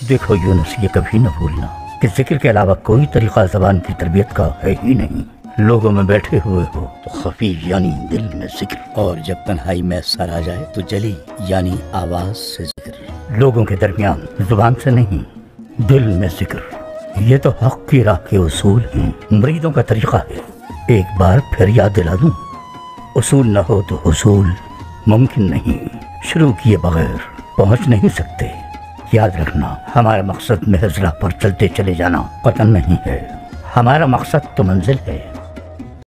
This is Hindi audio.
देखो यूनुस, ये कभी न भूलना कि ज़िक्र के अलावा कोई तरीका जबान की तरबियत का है ही नहीं। लोगों में बैठे हुए हो तो खफी यानी दिल में ज़िक्र, और जब तन्हाई में सर आ जाए तो जली यानी आवाज़ से ज़िक्र। लोगों के दरमियान ज़ुबान से नहीं, दिल में ज़िक्र। ये तो हक की राह के उसूल हैं। मरीदों का तरीका है, एक बार फिर याद दिला दूँ। उसूल न हो तो उसूल मुमकिन नहीं, शुरू किए बगैर पहुँच नहीं सकते। याद रखना, हमारा मकसद महजरा पर चलते चले जाना पतन नहीं है। हमारा मकसद तो मंजिल है।